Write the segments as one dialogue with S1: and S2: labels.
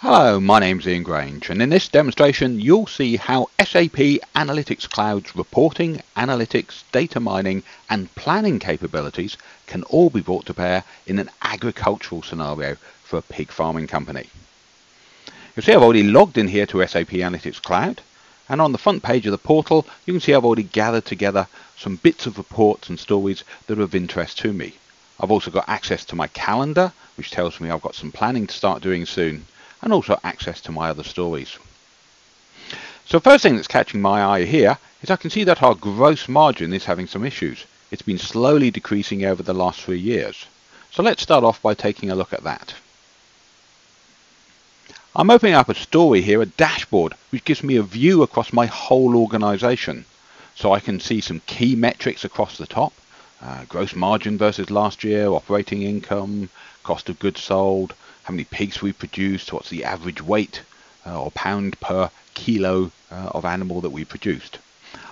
S1: Hello, my name's Ian Grange and in this demonstration you'll see how SAP Analytics Cloud's reporting, analytics, data mining and planning capabilities can all be brought to bear in an agricultural scenario for a pig farming company. You'll see I've already logged in here to SAP Analytics Cloud and on the front page of the portal you can see I've already gathered together some bits of reports and stories that are of interest to me. I've also got access to my calendar which tells me I've got some planning to start doing soon and also access to my other stories. So first thing that's catching my eye here is I can see that our gross margin is having some issues. It's been slowly decreasing over the last three years. So let's start off by taking a look at that. I'm opening up a story here, a dashboard, which gives me a view across my whole organization. So I can see some key metrics across the top, uh, gross margin versus last year, operating income, cost of goods sold, how many pigs we produced, what's the average weight uh, or pound per kilo uh, of animal that we produced.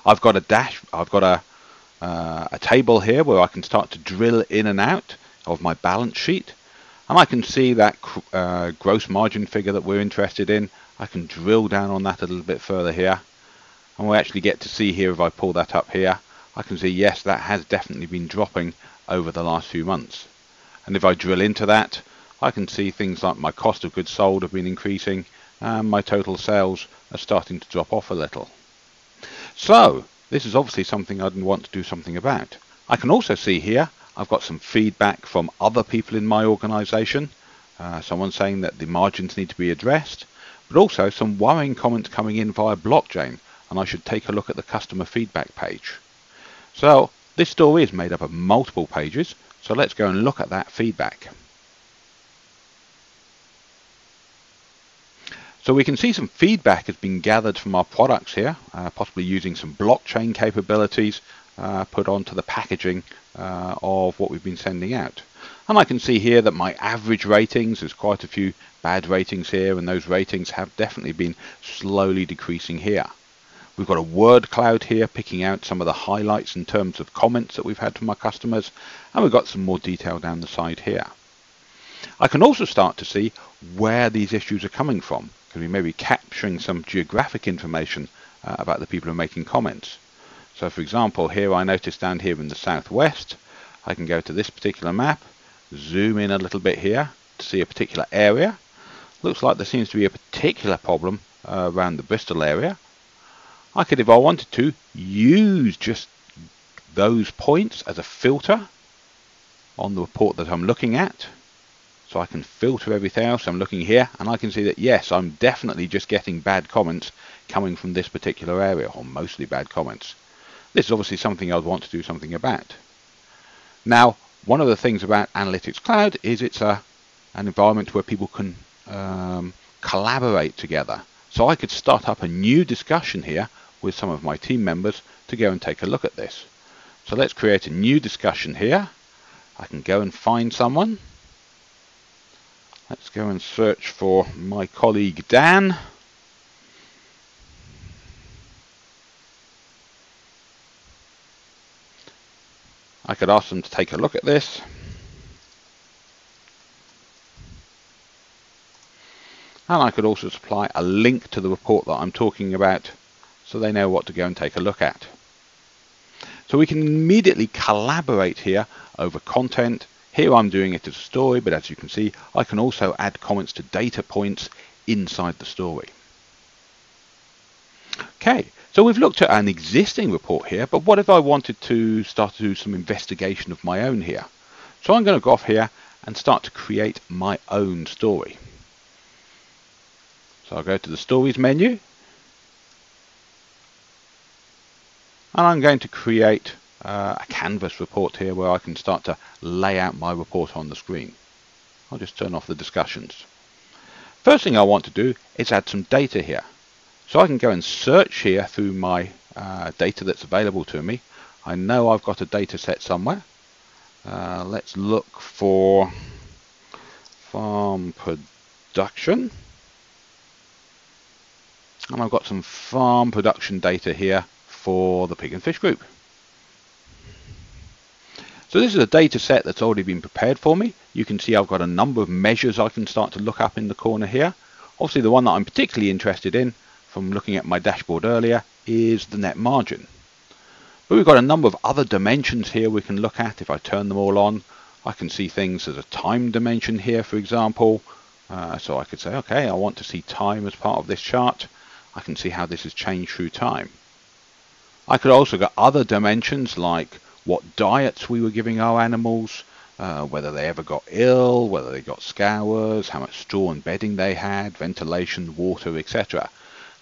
S1: I've got a dash, I've got a, uh, a table here where I can start to drill in and out of my balance sheet and I can see that uh, gross margin figure that we're interested in. I can drill down on that a little bit further here and we'll actually get to see here if I pull that up here I can see yes that has definitely been dropping over the last few months and if I drill into that I can see things like my cost of goods sold have been increasing and my total sales are starting to drop off a little. So this is obviously something I'd want to do something about. I can also see here I've got some feedback from other people in my organization. Uh, someone saying that the margins need to be addressed, but also some worrying comments coming in via blockchain and I should take a look at the customer feedback page. So this story is made up of multiple pages, so let's go and look at that feedback. So we can see some feedback has been gathered from our products here, uh, possibly using some blockchain capabilities uh, put onto the packaging uh, of what we've been sending out. And I can see here that my average ratings, there's quite a few bad ratings here, and those ratings have definitely been slowly decreasing here. We've got a word cloud here picking out some of the highlights in terms of comments that we've had from our customers, and we've got some more detail down the side here. I can also start to see where these issues are coming from because we may be capturing some geographic information uh, about the people who are making comments. So for example, here I notice down here in the southwest, I can go to this particular map, zoom in a little bit here to see a particular area. Looks like there seems to be a particular problem uh, around the Bristol area. I could, if I wanted to, use just those points as a filter on the report that I'm looking at so I can filter everything else. I'm looking here and I can see that yes, I'm definitely just getting bad comments coming from this particular area, or mostly bad comments. This is obviously something I'd want to do something about. Now, one of the things about Analytics Cloud is it's a, an environment where people can um, collaborate together. So I could start up a new discussion here with some of my team members to go and take a look at this. So let's create a new discussion here. I can go and find someone. Let's go and search for my colleague Dan. I could ask them to take a look at this. And I could also supply a link to the report that I'm talking about so they know what to go and take a look at. So we can immediately collaborate here over content, here I'm doing it as a story, but as you can see, I can also add comments to data points inside the story. Okay, so we've looked at an existing report here, but what if I wanted to start to do some investigation of my own here? So I'm going to go off here and start to create my own story. So I'll go to the Stories menu, and I'm going to create uh, a canvas report here where I can start to lay out my report on the screen. I'll just turn off the discussions. First thing I want to do is add some data here. So I can go and search here through my uh, data that's available to me. I know I've got a data set somewhere. Uh, let's look for farm production. And I've got some farm production data here for the pig and fish group. So this is a data set that's already been prepared for me. You can see I've got a number of measures I can start to look up in the corner here. Obviously the one that I'm particularly interested in from looking at my dashboard earlier is the net margin. But we've got a number of other dimensions here we can look at. If I turn them all on, I can see things as a time dimension here, for example. Uh, so I could say, okay, I want to see time as part of this chart. I can see how this has changed through time. I could also get other dimensions like what diets we were giving our animals, uh, whether they ever got ill, whether they got scours, how much straw and bedding they had, ventilation, water, etc.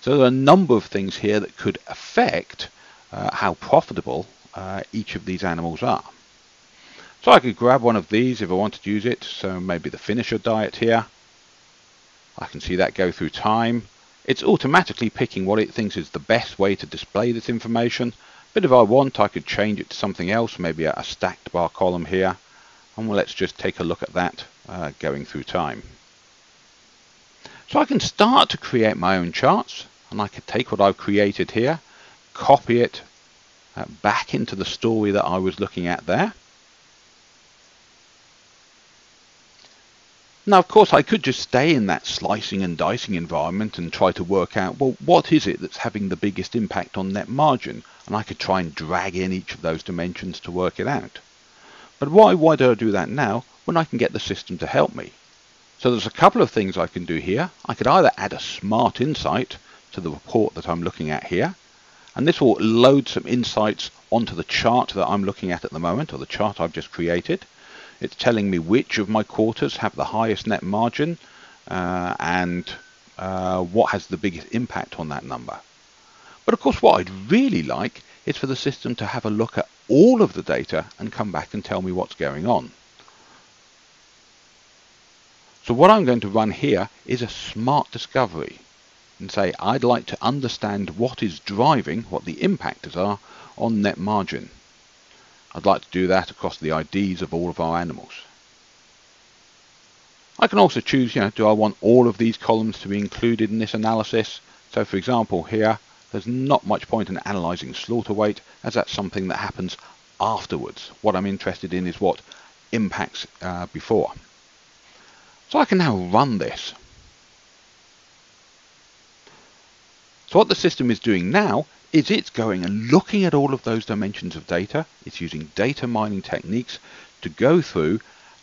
S1: So there are a number of things here that could affect uh, how profitable uh, each of these animals are. So I could grab one of these if I wanted to use it, so maybe the finisher diet here. I can see that go through time. It's automatically picking what it thinks is the best way to display this information, but if I want I could change it to something else, maybe a, stacked bar column here, and let's just take a look at that uh, going through time. So I can start to create my own charts, and I could take what I've created here, copy it uh, back into the story that I was looking at there, Now, of course, I could just stay in that slicing and dicing environment and try to work out, well, what is it that's having the biggest impact on net margin? And I could try and drag in each of those dimensions to work it out. But why, why do I do that now when I can get the system to help me? So there's a couple of things I can do here. I could either add a smart insight to the report that I'm looking at here, and this will load some insights onto the chart that I'm looking at at the moment, or the chart I've just created. It's telling me which of my quarters have the highest net margin uh, and uh, what has the biggest impact on that number. But of course what I'd really like is for the system to have a look at all of the data and come back and tell me what's going on. So what I'm going to run here is a smart discovery and say I'd like to understand what is driving, what the impactors are on net margin. I'd like to do that across the IDs of all of our animals. I can also choose, you know, do I want all of these columns to be included in this analysis? So for example here, there's not much point in analysing slaughter weight as that's something that happens afterwards. What I'm interested in is what impacts uh, before. So I can now run this. So what the system is doing now is it's going and looking at all of those dimensions of data. It's using data mining techniques to go through,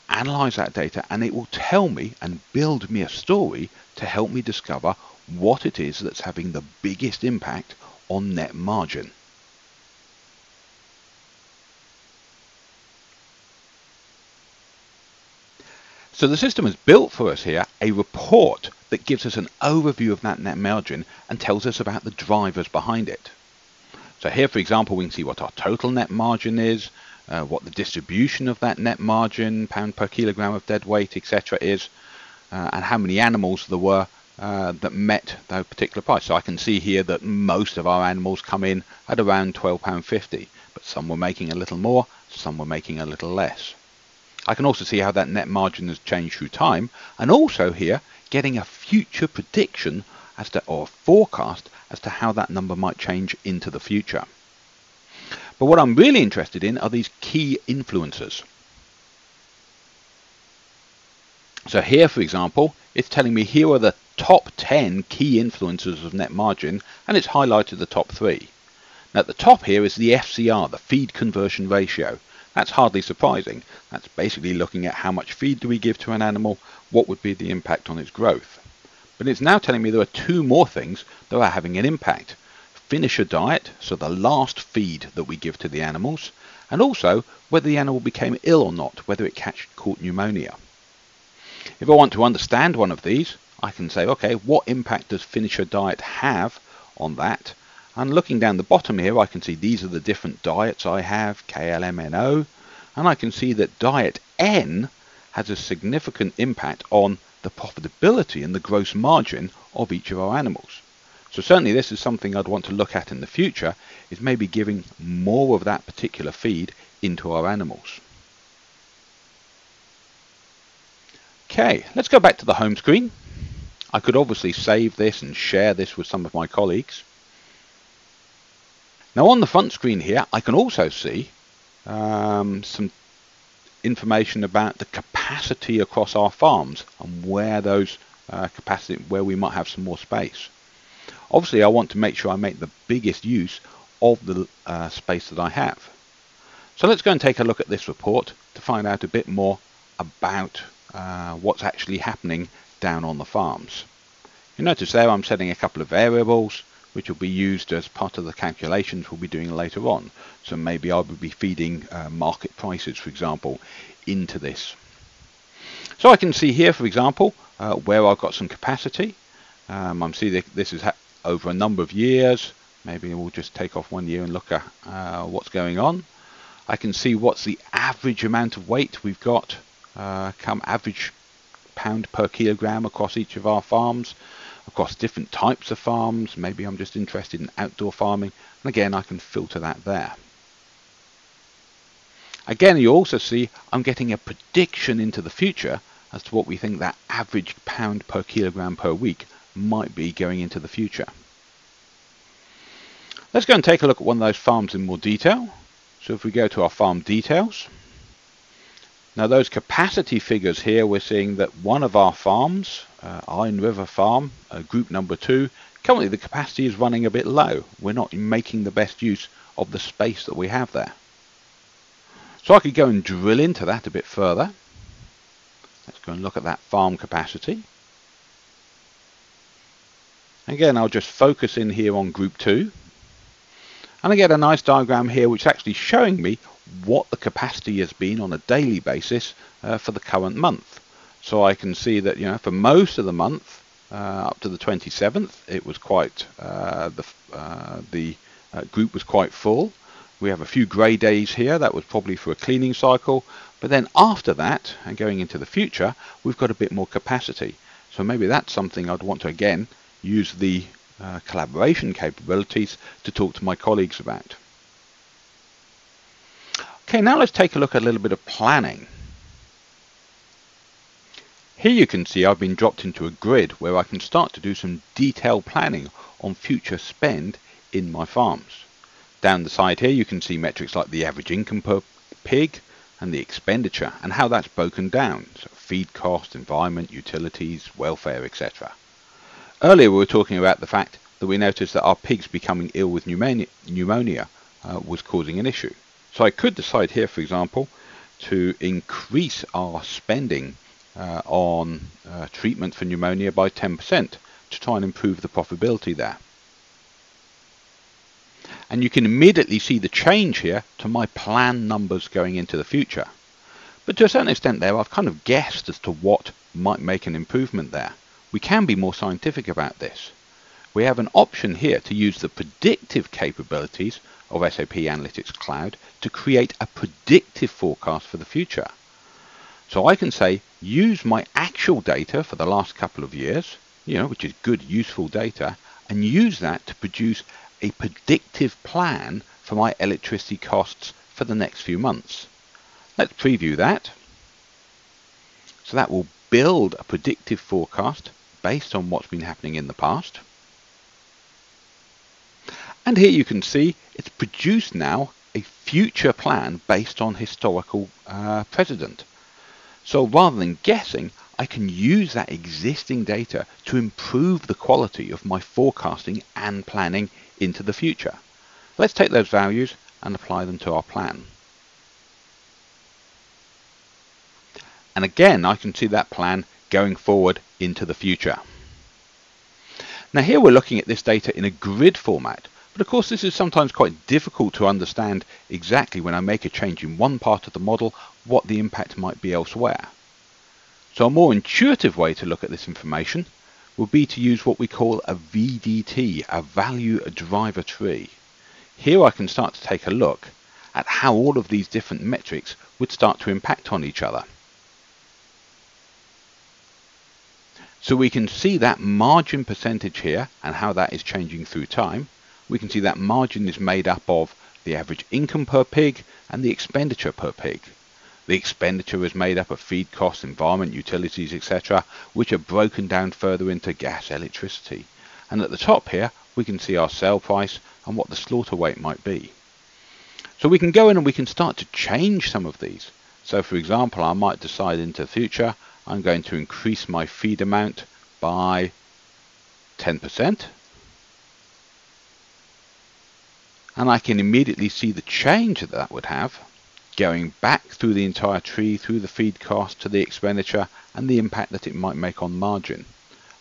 S1: analyze that data, and it will tell me and build me a story to help me discover what it is that's having the biggest impact on net margin. So the system has built for us here a report that gives us an overview of that net margin and tells us about the drivers behind it. So here, for example, we can see what our total net margin is, uh, what the distribution of that net margin, pound per kilogram of dead weight, etc. is, uh, and how many animals there were uh, that met that particular price. So I can see here that most of our animals come in at around £12.50, but some were making a little more, some were making a little less. I can also see how that net margin has changed through time, and also here getting a future prediction as to or forecast as to how that number might change into the future. But what I'm really interested in are these key influencers. So here, for example, it's telling me here are the top 10 key influencers of net margin, and it's highlighted the top three. Now at the top here is the FCR, the feed conversion ratio. That's hardly surprising. That's basically looking at how much feed do we give to an animal, what would be the impact on its growth. But it's now telling me there are two more things that are having an impact. Finisher diet, so the last feed that we give to the animals, and also whether the animal became ill or not, whether it caught pneumonia. If I want to understand one of these, I can say, okay, what impact does finisher diet have on that? And looking down the bottom here, I can see these are the different diets I have, KLMNO, and I can see that diet N has a significant impact on the profitability and the gross margin of each of our animals. So certainly this is something I'd want to look at in the future, is maybe giving more of that particular feed into our animals. Okay, let's go back to the home screen. I could obviously save this and share this with some of my colleagues. Now on the front screen here, I can also see um, some information about the capacity across our farms and where those uh, capacity where we might have some more space. Obviously, I want to make sure I make the biggest use of the uh, space that I have. So let's go and take a look at this report to find out a bit more about uh, what's actually happening down on the farms. You notice there I'm setting a couple of variables which will be used as part of the calculations we'll be doing later on. So maybe I will be feeding uh, market prices, for example, into this. So I can see here, for example, uh, where I've got some capacity. Um, I'm seeing this is over a number of years. Maybe we'll just take off one year and look at uh, what's going on. I can see what's the average amount of weight we've got, uh, come average pound per kilogram across each of our farms across different types of farms. Maybe I'm just interested in outdoor farming. And again, I can filter that there. Again, you also see I'm getting a prediction into the future as to what we think that average pound per kilogram per week might be going into the future. Let's go and take a look at one of those farms in more detail. So if we go to our farm details, now those capacity figures here, we're seeing that one of our farms, uh, Iron River Farm, uh, group number two, currently the capacity is running a bit low. We're not making the best use of the space that we have there. So I could go and drill into that a bit further. Let's go and look at that farm capacity. Again, I'll just focus in here on group 2. And I get a nice diagram here which is actually showing me what the capacity has been on a daily basis uh, for the current month. So I can see that you know for most of the month uh, up to the 27th it was quite uh, the uh, the uh, group was quite full. We have a few grey days here that was probably for a cleaning cycle but then after that and going into the future we've got a bit more capacity. So maybe that's something I'd want to again use the uh, collaboration capabilities to talk to my colleagues about. Okay, now let's take a look at a little bit of planning. Here you can see I've been dropped into a grid where I can start to do some detailed planning on future spend in my farms. Down the side here you can see metrics like the average income per pig and the expenditure and how that's broken down. So feed cost, environment, utilities, welfare, etc. Earlier we were talking about the fact that we noticed that our pigs becoming ill with pneumonia, pneumonia uh, was causing an issue. So I could decide here, for example, to increase our spending uh, on uh, treatment for pneumonia by 10% to try and improve the profitability there. And you can immediately see the change here to my plan numbers going into the future. But to a certain extent there, I've kind of guessed as to what might make an improvement there we can be more scientific about this. We have an option here to use the predictive capabilities of SAP Analytics Cloud to create a predictive forecast for the future. So I can say, use my actual data for the last couple of years, you know, which is good, useful data, and use that to produce a predictive plan for my electricity costs for the next few months. Let's preview that. So that will build a predictive forecast based on what's been happening in the past. And here you can see it's produced now a future plan based on historical uh, precedent. So rather than guessing, I can use that existing data to improve the quality of my forecasting and planning into the future. Let's take those values and apply them to our plan. And again, I can see that plan going forward into the future. Now here we're looking at this data in a grid format, but of course this is sometimes quite difficult to understand exactly when I make a change in one part of the model, what the impact might be elsewhere. So a more intuitive way to look at this information would be to use what we call a VDT, a value driver tree. Here I can start to take a look at how all of these different metrics would start to impact on each other. So we can see that margin percentage here and how that is changing through time. We can see that margin is made up of the average income per pig and the expenditure per pig. The expenditure is made up of feed costs, environment, utilities, etc., which are broken down further into gas, electricity. And at the top here, we can see our sale price and what the slaughter weight might be. So we can go in and we can start to change some of these. So for example, I might decide into the future I'm going to increase my feed amount by 10%. And I can immediately see the change that that would have going back through the entire tree, through the feed cost to the expenditure and the impact that it might make on margin.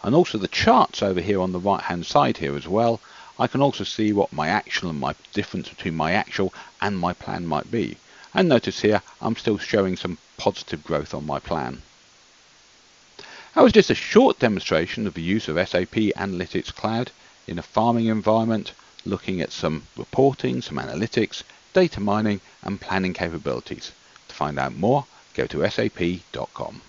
S1: And also the charts over here on the right hand side here as well. I can also see what my actual and my difference between my actual and my plan might be. And notice here I'm still showing some positive growth on my plan. That was just a short demonstration of the use of SAP Analytics Cloud in a farming environment, looking at some reporting, some analytics, data mining and planning capabilities. To find out more, go to sap.com.